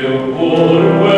meu corpo é